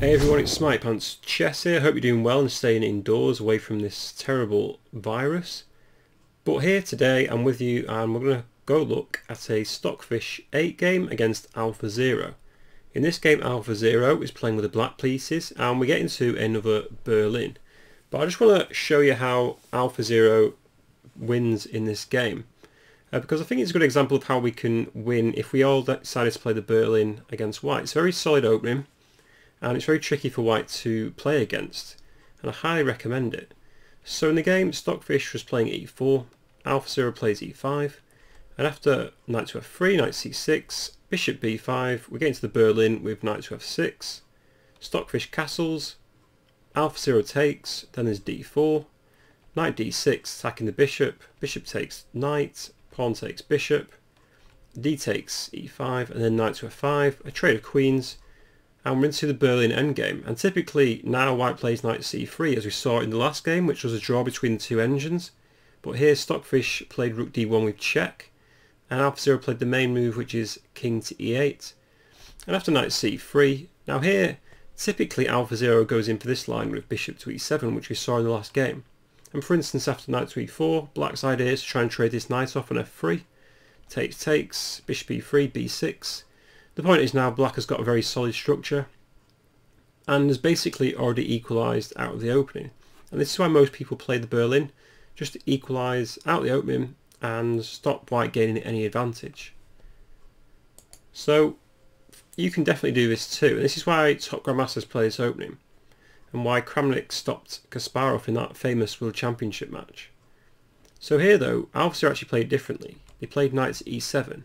Hey everyone, it's Smartypants Chess here. Hope you're doing well and staying indoors away from this terrible virus. But here today I'm with you and we're going to go look at a Stockfish 8 game against Alpha Zero. In this game Alpha Zero is playing with the black pieces and we get into another Berlin. But I just want to show you how Alpha Zero wins in this game. Uh, because I think it's a good example of how we can win if we all decided to play the Berlin against white. It's a very solid opening and it's very tricky for white to play against and I highly recommend it. So in the game Stockfish was playing e4, Alpha Zero plays e5 and after knight to f3, knight c6, bishop b5, we get into the Berlin with knight to f6, Stockfish castles, Alpha Zero takes, then there's d4, knight d6 attacking the bishop, bishop takes knight, pawn takes bishop, d takes e5 and then knight to f5, a trade of queens and we're into the Berlin endgame. And typically now white plays knight c3 as we saw in the last game which was a draw between the two engines. But here Stockfish played rook d1 with check and AlphaZero played the main move which is king to e8. And after knight c3, now here typically AlphaZero goes in for this line with bishop to e7 which we saw in the last game. And for instance after knight to e4, black's idea is to try and trade this knight off on f3. Takes takes, bishop e3, b6, the point is now black has got a very solid structure and has basically already equalised out of the opening. And this is why most people play the Berlin, just to equalise out the opening and stop white gaining any advantage. So you can definitely do this too. And this is why top grandmasters play this opening and why Kramnik stopped Kasparov in that famous World Championship match. So here though, Alpha actually played differently. They played knight to e7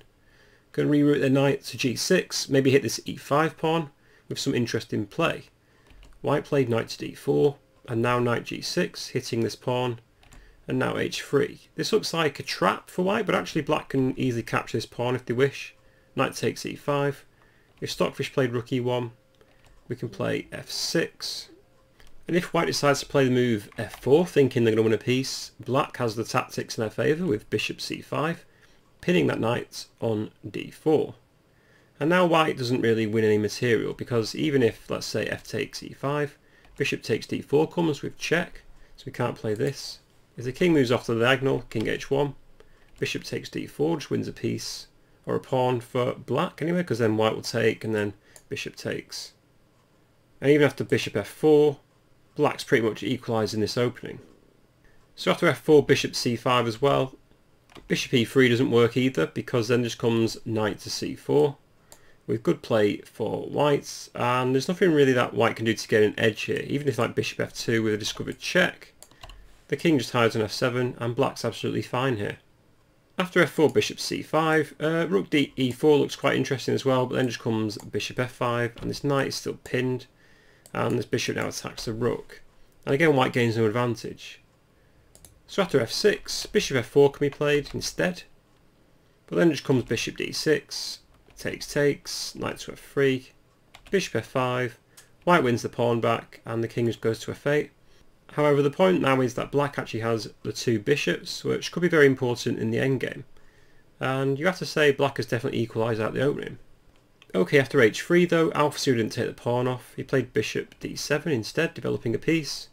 To reroute their knight to g6, maybe hit this e5 pawn with some interesting play. White played knight to d4, and now knight g6, hitting this pawn, and now h3. This looks like a trap for white, but actually black can easily capture this pawn if they wish. Knight takes e5. If Stockfish played rook e1, we can play f6. And if white decides to play the move f4, thinking they're going to win a piece, black has the tactics in their favour with bishop c5, pinning that knight on d4. And now white doesn't really win any material because even if, let's say, f takes e5, bishop takes d4 comes with check, so we can't play this. If the king moves off the diagonal, king h1, bishop takes d4, just wins a piece, or a pawn for black anyway, because then white will take, and then bishop takes. And even after bishop f4, black's pretty much equalised in this opening. So after f4, bishop c5 as well, Bishop e3 doesn't work either because then just comes knight to c4 with good play for whites and there's nothing really that white can do to get an edge here even if like bishop f2 with a discovered check the king just hides on f7 and black's absolutely fine here. After f4 bishop c5 uh, rook d e4 looks quite interesting as well but then just comes bishop f5 and this knight is still pinned and this bishop now attacks the rook and again white gains no advantage. So after f6, bishop f4 can be played instead. But then it just comes bishop d6, takes takes, knight to f3, bishop f5, white wins the pawn back and the king goes to f8. However the point now is that black actually has the two bishops which could be very important in the endgame. And you have to say black has definitely equalised out the opening. Okay, after h3 though, AlphaZero didn't take the pawn off. He played bishop d7 instead, developing a piece.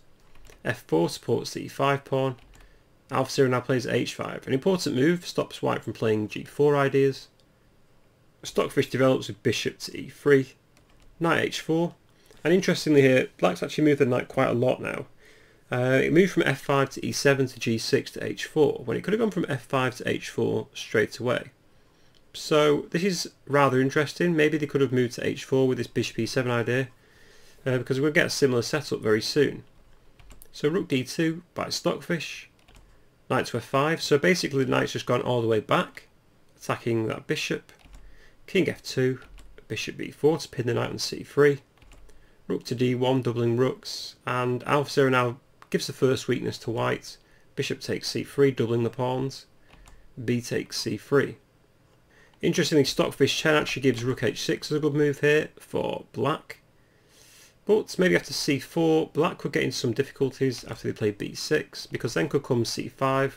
f4 supports the e5 pawn, AlphaZero now plays h5. An important move stops white from playing g4 ideas. Stockfish develops with bishop to e3. Knight h4. And interestingly here, black's actually moved the knight quite a lot now. Uh, it moved from f5 to e7 to g6 to h4, when it could have gone from f5 to h4 straight away. So this is rather interesting. Maybe they could have moved to h4 with this bishop e7 idea, uh, because we'll get a similar setup very soon. So rook d2 by Stockfish knight to f5. So basically the knight's just gone all the way back, attacking that bishop. King f2, bishop b4 to pin the knight on c3. Rook to d1, doubling rooks. And Alpha now gives the first weakness to white. Bishop takes c3, doubling the pawns. b takes c3. Interestingly, Stockfish 10 actually gives rook h6 as a good move here for black. But maybe after c4, black could get into some difficulties after they play b6, because then could come c5.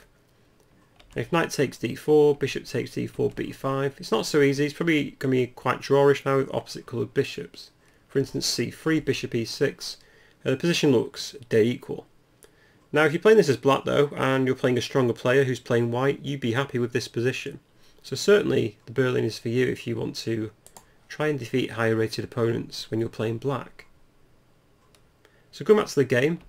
If knight takes d4, bishop takes d4, b5. It's not so easy. It's probably going to be quite drawish now with opposite coloured bishops. for instance c3, bishop e6, uh, the position looks dead equal. Now if you're playing this as black though, and you're playing a stronger player who's playing white, you'd be happy with this position. So certainly the Berlin is for you if you want to try and defeat higher rated opponents when you're playing black. So going back to the game,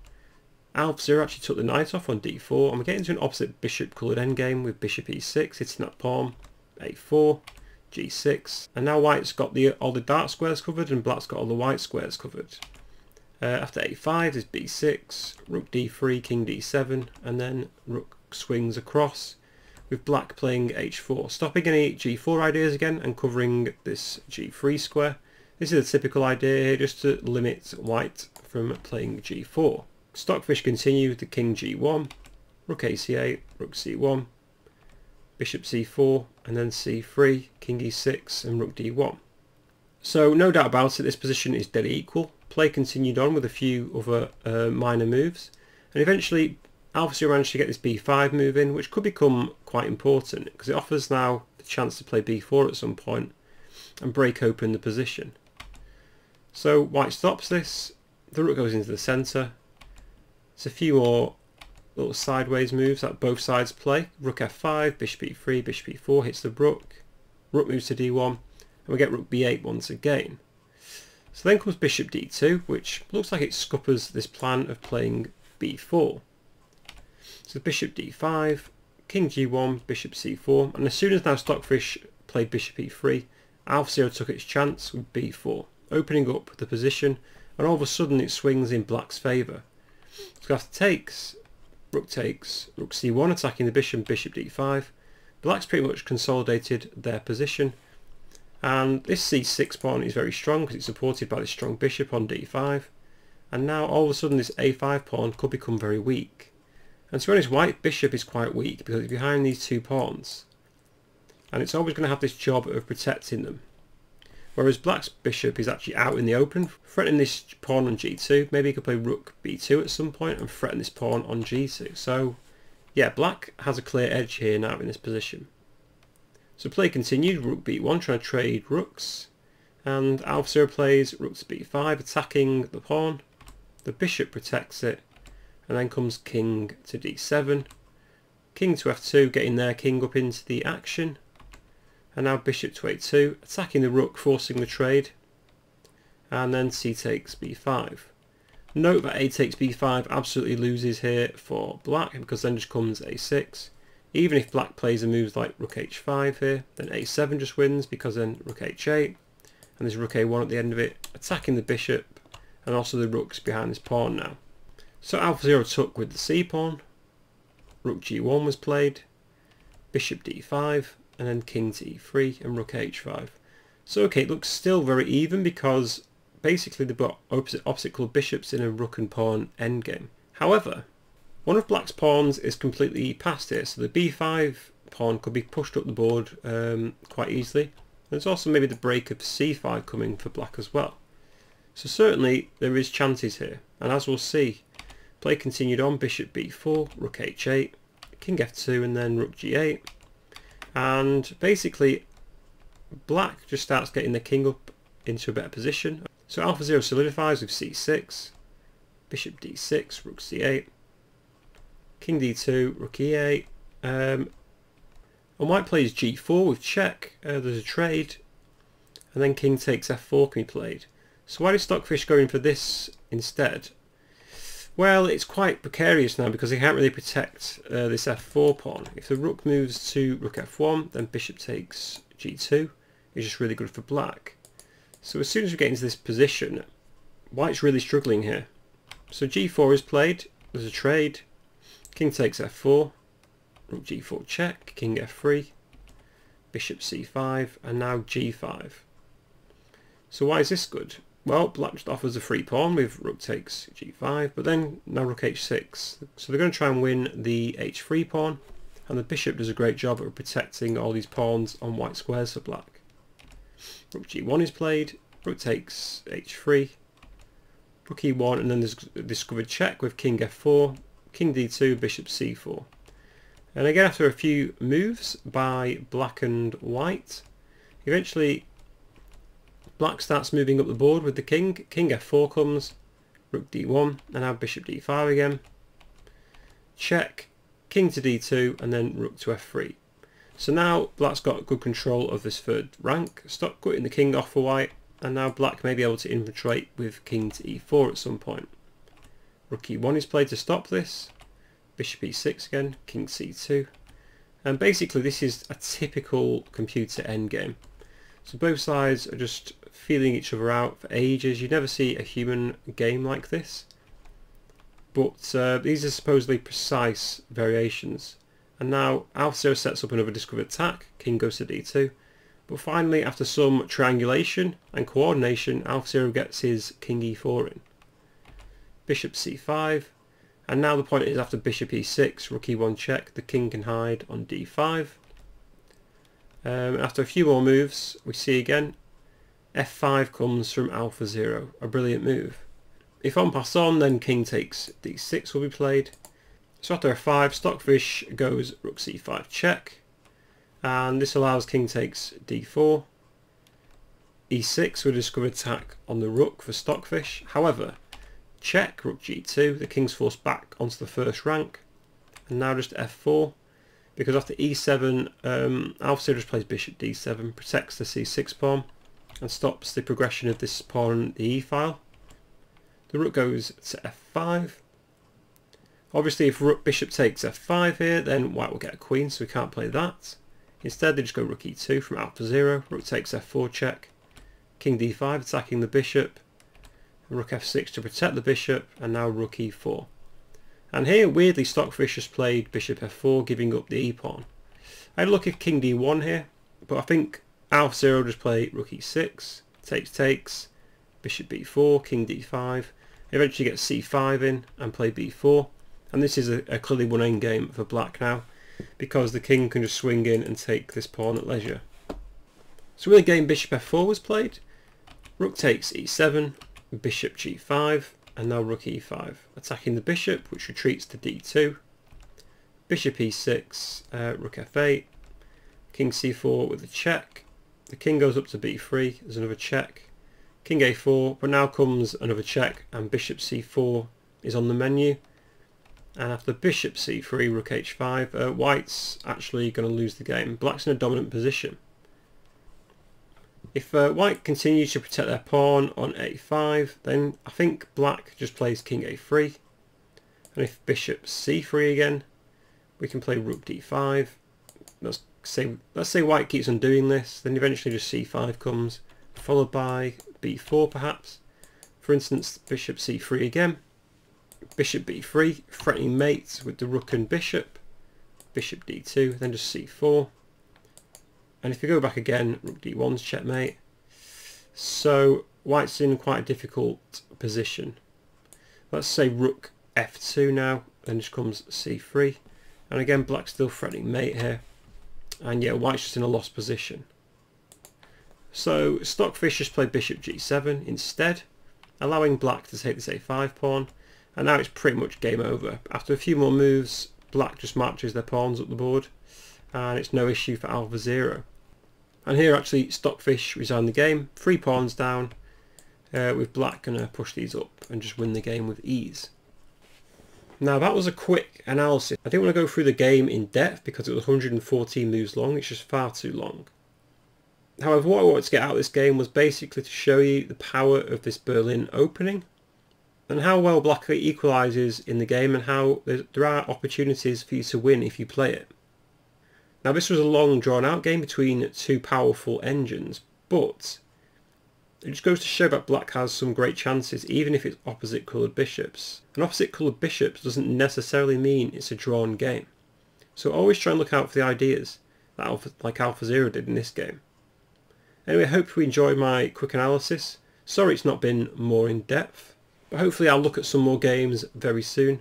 AlphaZero actually took the knight off on d4 and we're getting to an opposite bishop coloured endgame with bishop e6 hitting that pawn, a4, g6 and now white's got the all the dark squares covered and black's got all the white squares covered. Uh, after a5 there's b6, rook d3, king d7 and then rook swings across with black playing h4, stopping any g4 ideas again and covering this g3 square. This is a typical idea here just to limit white from playing g4. Stockfish continue with the king g1, rook a8, rook c1, bishop c4, and then c3, king e6, and rook d1. So no doubt about it, this position is dead equal. Play continued on with a few other uh, minor moves, and eventually AlphaZero managed to get this b5 move in, which could become quite important because it offers now the chance to play b4 at some point and break open the position. So white stops this, the rook goes into the centre, there's a few more little sideways moves that both sides play. Rook f5, bishop e3, bishop e4 hits the rook. Rook moves to d1, and we get rook b8 once again. So then comes bishop d2, which looks like it scuppers this plan of playing b4. So bishop d5, king g1, bishop c4, and as soon as now Stockfish played bishop e3, AlphaZero took its chance with b4, opening up the position, and all of a sudden it swings in black's favour. So after takes, rook takes, rook c1 attacking the bishop, bishop d5. Black's pretty much consolidated their position. And this c6 pawn is very strong because it's supported by this strong bishop on d5. And now all of a sudden this a5 pawn could become very weak. And to be honest, white bishop is quite weak because it's behind these two pawns. And it's always going to have this job of protecting them. Whereas black's bishop is actually out in the open, threatening this pawn on g2. Maybe he could play rook b2 at some point and threaten this pawn on g2. So, yeah, black has a clear edge here now in this position. So play continued, rook b1, trying to trade rooks. And AlphaZero plays rook to b5, attacking the pawn. The bishop protects it. And then comes king to d7. King to f2, getting their king up into the action and now bishop to a2 attacking the rook forcing the trade. And then c takes b5 note that a takes b5 absolutely loses here for black because then just comes a6 even if black plays a moves like rook h5 here then a7 just wins because then rook h8 and there's rook a1 at the end of it attacking the bishop and also the rooks behind this pawn now. So AlphaZero took with the c pawn. Rook g1 was played. Bishop d5 and then king to e3 and rook h5. So okay, it looks still very even because basically they've got opposite, opposite bishops in a rook and pawn endgame. However, one of black's pawns is completely passed here, so the b5 pawn could be pushed up the board um, quite easily. There's also maybe the break of c5 coming for black as well. So certainly there is chances here, and as we'll see, play continued on, bishop b4, rook h8, king f2 and then rook g8, and basically black just starts getting the king up into a better position. So AlphaZero solidifies with c6, bishop d6, rook c8, king d2, rook e8, um, and white plays g4 with check, uh, there's a trade, and then king takes f4 can be played. So why did Stockfish go in for this instead? Well, it's quite precarious now because he can't really protect uh, this f4 pawn. If the rook moves to rook f1, then bishop takes g2. It's just really good for black. So as soon as we get into this position, white's really struggling here. So g4 is played, there's a trade, king takes f4, rook g4 check, king f3, bishop c5, and now g5. So why is this good? Well, black just offers a free pawn with rook takes g5, but then now rook h6. So they're going to try and win the h3 pawn, and the bishop does a great job of protecting all these pawns on white squares for black. Rook g1 is played, rook takes h3, rook e1, and then there's a discovered check with king f4, king d2, bishop c4. And again, after a few moves by black and white, eventually Black starts moving up the board with the king. King f4 comes, rook d1, and now bishop d5 again. Check, king to d2, and then rook to f3. So now black's got good control of this third rank. Stop cutting the king off for white, and now black may be able to infiltrate with king to e4 at some point. Rook e1 is played to stop this. Bishop e6 again, king c2. And basically this is a typical computer endgame. So both sides are just feeling each other out for ages. You never see a human game like this. But uh, these are supposedly precise variations. And now AlphaZero sets up another discovered attack, king goes to d2. But finally, after some triangulation and coordination, AlphaZero gets his king e4 in. Bishop c5, and now the point is after bishop e6, rook e1 check, the king can hide on d5. Um, after a few more moves, we see again, f5 comes from AlphaZero, a brilliant move. If en passant, then king takes d6 will be played. So after f5, Stockfish goes rook c5 check, and this allows king takes d4. e6 will discover attack on the rook for Stockfish. However, check, rook g2, the king's forced back onto the first rank, and now just f4 because after e7 um, Alpha just plays bishop d7, protects the c6 pawn and stops the progression of this pawn the e file. The rook goes to f5. Obviously if rook bishop takes f5 here then white will get a queen so we can't play that. Instead they just go rook e2 from AlphaZero, rook takes f4 check, king d5 attacking the bishop, rook f6 to protect the bishop and now rook e4. And here, weirdly, Stockfish has played bishop f4, giving up the e-pawn. I had a look at king d1 here, but I think AlphaZero just play rook e6, takes takes, bishop b4, king d5, eventually get c5 in and play b4. And this is a, a clearly won endgame for black now, because the king can just swing in and take this pawn at leisure. So when the game bishop f4 was played, rook takes e7, bishop g5, and now rook e5, attacking the bishop, which retreats to d2. Bishop e6, uh, rook f8, king c4 with a check. The king goes up to b3, there's another check. King a4, but now comes another check, and bishop c4 is on the menu. And after bishop c3, rook h5, uh, white's actually going to lose the game. Black's in a dominant position. If uh, white continues to protect their pawn on a5, then I think black just plays king a3. And if bishop c3 again, we can play rook d5. Let's say, let's say white keeps on doing this, then eventually just c5 comes, followed by b4 perhaps. For instance, bishop c3 again. Bishop b3, threatening mates with the rook and bishop. Bishop d2, then just c4. And if you go back again, rook d1's checkmate. So white's in quite a difficult position. Let's say rook f2 now, then just comes c3. And again, black's still threatening mate here. And yeah, white's just in a lost position. So Stockfish just played bishop g7 instead, allowing black to take this a5 pawn. And now it's pretty much game over. After a few more moves, black just marches their pawns up the board. And it's no issue for AlphaZero. And here actually Stockfish resigned the game, three pawns down, uh, with black going to push these up and just win the game with ease. Now that was a quick analysis. I didn't want to go through the game in depth because it was 114 moves long, it's just far too long. However, what I wanted to get out of this game was basically to show you the power of this Berlin opening and how well black equalises in the game and how there are opportunities for you to win if you play it. Now this was a long drawn out game between two powerful engines, but it just goes to show that black has some great chances even if it's opposite coloured bishops. And opposite coloured bishops doesn't necessarily mean it's a drawn game. So always try and look out for the ideas, that Alpha, like AlphaZero did in this game. Anyway, I hope you enjoyed my quick analysis. Sorry it's not been more in depth, but hopefully I'll look at some more games very soon.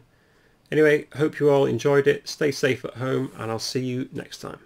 Anyway, hope you all enjoyed it. Stay safe at home and I'll see you next time.